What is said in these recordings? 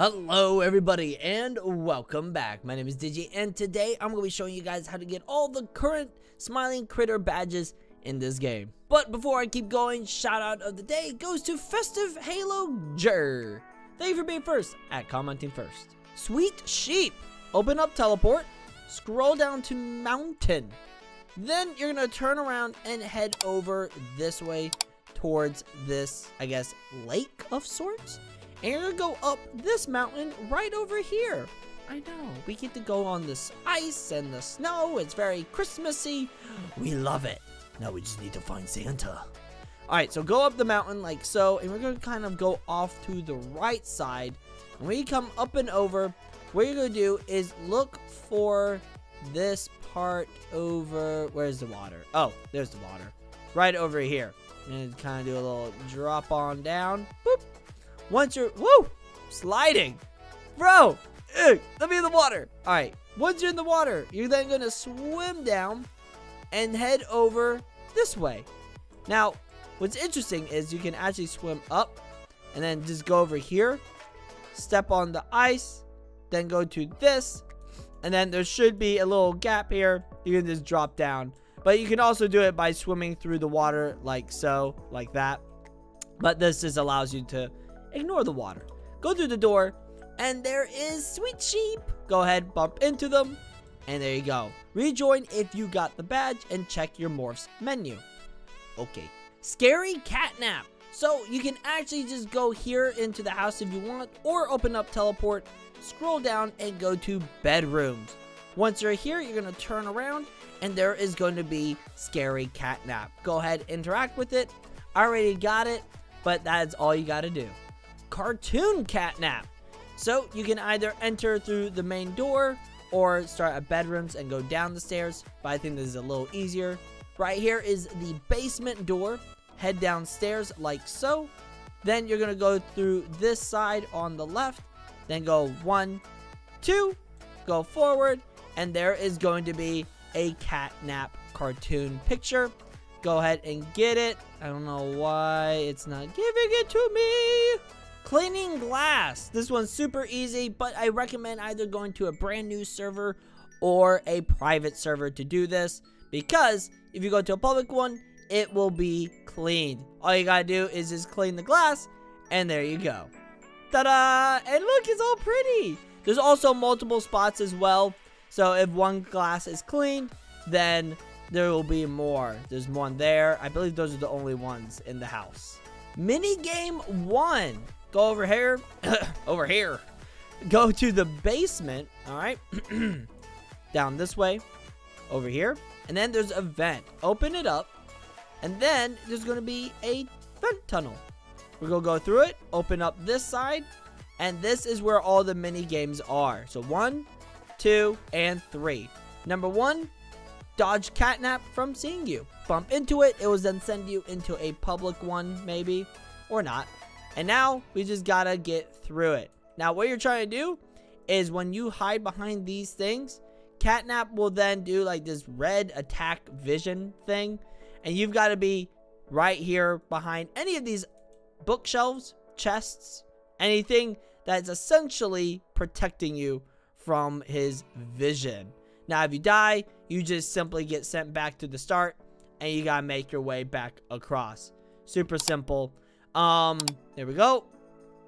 Hello everybody and welcome back. My name is Digi and today I'm going to be showing you guys how to get all the current Smiling Critter badges in this game. But before I keep going, shout out of the day goes to Festive Halo Jer. Thank you for being first at commenting first. Sweet Sheep. Open up teleport, scroll down to mountain. Then you're going to turn around and head over this way towards this, I guess, lake of sorts and you're gonna go up this mountain right over here. I know, we get to go on this ice and the snow. It's very Christmassy. We love it. Now we just need to find Santa. Alright, so go up the mountain like so, and we're gonna kind of go off to the right side. And when you come up and over, what you're gonna do is look for this part over. Where's the water? Oh, there's the water. Right over here. And kind of do a little drop on down. Boop once you're, woo, sliding. Bro, ugh, let me in the water. All right, once you're in the water, you're then going to swim down and head over this way. Now, what's interesting is you can actually swim up and then just go over here, step on the ice, then go to this, and then there should be a little gap here. You can just drop down. But you can also do it by swimming through the water like so, like that. But this just allows you to Ignore the water. Go through the door, and there is Sweet Sheep. Go ahead, bump into them, and there you go. Rejoin if you got the badge, and check your morphs menu. Okay. Scary Catnap. So you can actually just go here into the house if you want, or open up teleport, scroll down, and go to bedrooms. Once you're here, you're going to turn around, and there is going to be Scary Catnap. Go ahead, interact with it. I already got it, but that's all you got to do cartoon catnap. So you can either enter through the main door or start at bedrooms and go down the stairs, but I think this is a little easier. Right here is the basement door. Head downstairs like so. Then you're going to go through this side on the left. Then go one, two, go forward, and there is going to be a catnap cartoon picture. Go ahead and get it. I don't know why it's not giving it to me. Cleaning glass. This one's super easy, but I recommend either going to a brand new server or a private server to do this because if you go to a public one, it will be cleaned. All you gotta do is just clean the glass and there you go. Ta-da! And look, it's all pretty. There's also multiple spots as well. So if one glass is cleaned, then there will be more. There's one there. I believe those are the only ones in the house. Mini game one. Go over here. over here. Go to the basement. All right. Down this way. Over here. And then there's a vent. Open it up. And then there's going to be a vent tunnel. We're going to go through it. Open up this side. And this is where all the mini games are. So one, two, and three. Number one, dodge catnap from seeing you. Bump into it. It will then send you into a public one, maybe. Or not. And now we just gotta get through it. Now what you're trying to do is when you hide behind these things, Catnap will then do like this red attack vision thing. And you've got to be right here behind any of these bookshelves, chests, anything that's essentially protecting you from his vision. Now, if you die, you just simply get sent back to the start and you gotta make your way back across. Super simple. Um, there we go.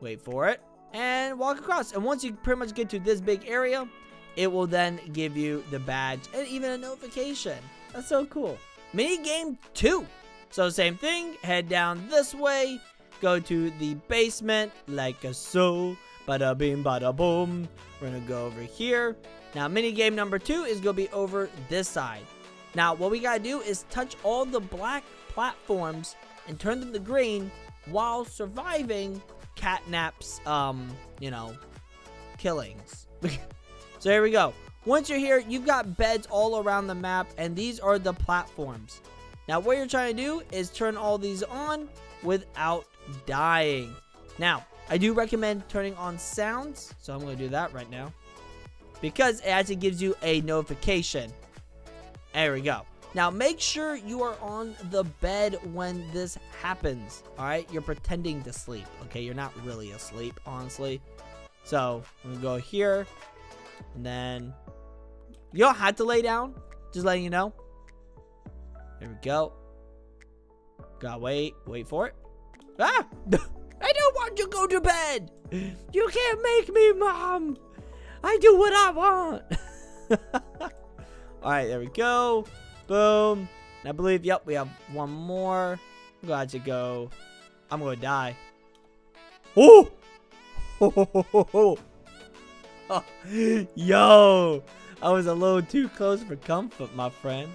Wait for it. And walk across. And once you pretty much get to this big area, it will then give you the badge and even a notification. That's so cool. Mini game 2. So same thing, head down this way, go to the basement like a so. Bada bing bada boom. We're gonna go over here. Now mini game number 2 is gonna be over this side. Now what we gotta do is touch all the black platforms and turn them to green while surviving Catnap's, um, you know, killings. so here we go. Once you're here, you've got beds all around the map, and these are the platforms. Now, what you're trying to do is turn all these on without dying. Now, I do recommend turning on sounds, so I'm going to do that right now. Because it actually gives you a notification. There we go. Now, make sure you are on the bed when this happens, all right? You're pretending to sleep, okay? You're not really asleep, honestly. So I'm gonna go here, and then you don't have to lay down. Just letting you know. There we go. Gotta wait, wait for it. Ah! I don't want to go to bed. You can't make me, mom. I do what I want. All right, there we go. Boom. And I believe, yep, we have one more. I'm glad to go. I'm gonna die. Oh! Yo! I was a little too close for comfort, my friend.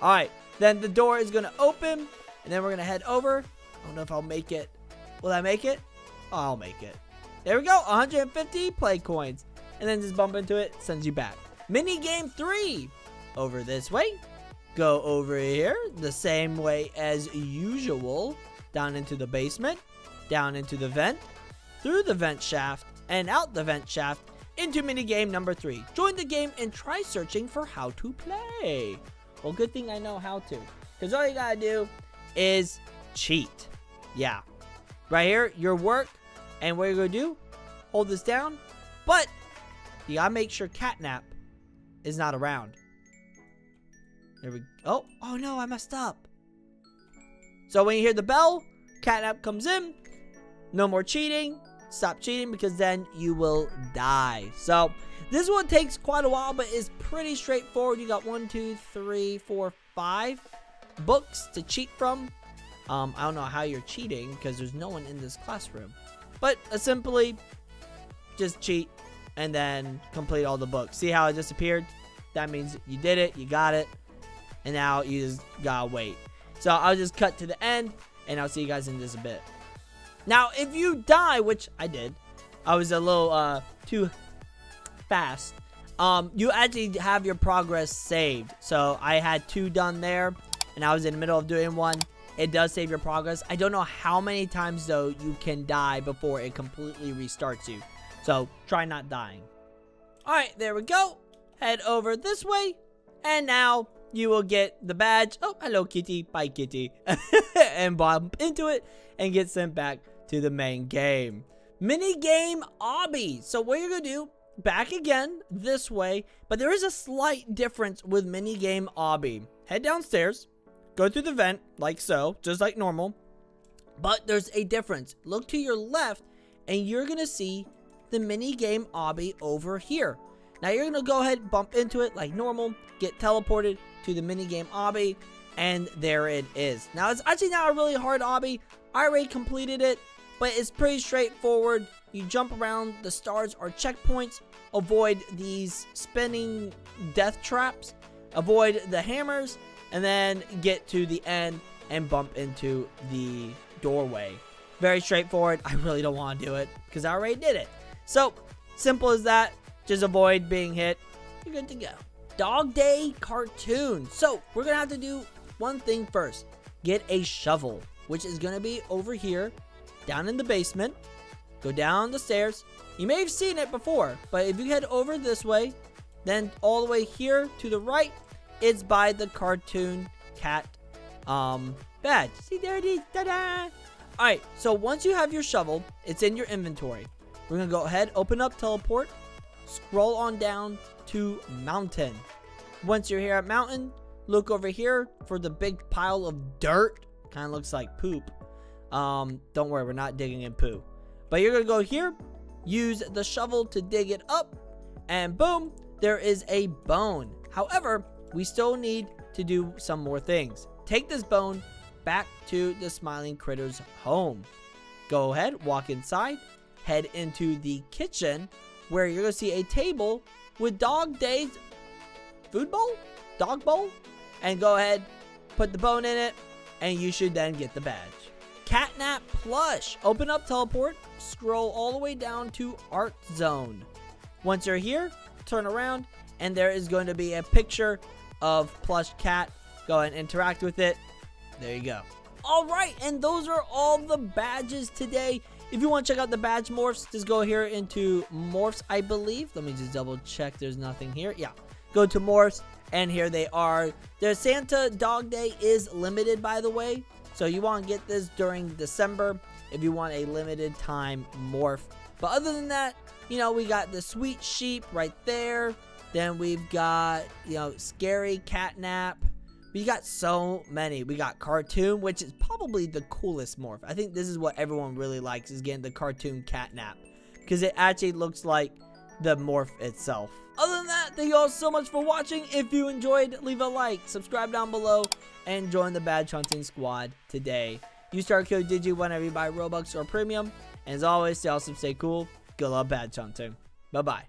Alright, then the door is gonna open, and then we're gonna head over. I don't know if I'll make it. Will I make it? Oh, I'll make it. There we go, 150 play coins. And then just bump into it, sends you back. Mini game 3. Over this way. Go over here, the same way as usual. Down into the basement, down into the vent, through the vent shaft, and out the vent shaft into minigame number three. Join the game and try searching for how to play. Well, good thing I know how to. Because all you gotta do is cheat. Yeah. Right here, your work. And what you're gonna do, hold this down. But you gotta make sure Catnap is not around. There we Oh, oh no, I messed up. So when you hear the bell, Catnap comes in. No more cheating stop cheating because then you will die. So this one takes quite a while, but is pretty straightforward. You got one, two, three, four, five books to cheat from. Um, I don't know how you're cheating because there's no one in this classroom. But uh, simply just cheat and then complete all the books. See how it disappeared? That means you did it, you got it, and now you just gotta wait. So I'll just cut to the end, and I'll see you guys in just a bit. Now, if you die, which I did, I was a little uh, too fast. Um, you actually have your progress saved. So I had two done there, and I was in the middle of doing one. It does save your progress. I don't know how many times, though, you can die before it completely restarts you. So try not dying. Alright, there we go. Head over this way. And now you will get the badge. Oh, hello, kitty. Bye, kitty. and bump into it and get sent back to the main game. Mini game obby. So what you're going to do, back again this way, but there is a slight difference with mini game obby. Head downstairs, go through the vent like so, just like normal. But there's a difference. Look to your left and you're going to see the mini game obby over here. Now you're going to go ahead bump into it like normal, get teleported to the mini game obby, and there it is. Now it's actually not a really hard obby. I already completed it but it's pretty straightforward. You jump around, the stars are checkpoints, avoid these spinning death traps, avoid the hammers, and then get to the end and bump into the doorway. Very straightforward. I really don't want to do it because I already did it. So, simple as that. Just avoid being hit. You're good to go. Dog Day cartoon. So, we're to have to do one thing first. Get a shovel, which is to be over here down in the basement, go down the stairs. You may have seen it before, but if you head over this way, then all the way here to the right, it's by the cartoon cat um, badge. See, there it is. Ta-da! Alright, so once you have your shovel, it's in your inventory. We're to go ahead, open up teleport, scroll on down to mountain. Once you're here at mountain, look over here for the big pile of dirt. Kind of looks like poop. Um, don't worry, we're not digging in poo. But you're going to go here, use the shovel to dig it up, and boom, there is a bone. However, we still need to do some more things. Take this bone back to the Smiling Critters home. Go ahead, walk inside, head into the kitchen where you're going to see a table with Dog Day's food bowl? Dog bowl? And go ahead, put the bone in it, and you should then get the badge. Catnap plush. Open up teleport, scroll all the way down to art zone. Once you're here, turn around, and there is going to be a picture of plush cat. Go and interact with it. There you go. All right, and those are all the badges today. If you want to check out the badge morphs, just go here into morphs, I believe. Let me just double check there's nothing here. Yeah, go to morphs, and here they are. The Santa Dog Day is limited, by the way. So you want to get this during December if you want a limited time morph. But other than that, you know, we got the sweet sheep right there. Then we've got, you know, scary catnap. We got so many. We got cartoon, which is probably the coolest morph. I think this is what everyone really likes is getting the cartoon catnap. Because it actually looks like the morph itself. Other than that, thank you all so much for watching. If you enjoyed, leave a like, subscribe down below, and join the Badge Hunting Squad today. Use our code DIGI whenever you buy Robux or Premium. And as always, stay awesome, stay cool. Good luck badge hunting. Bye-bye.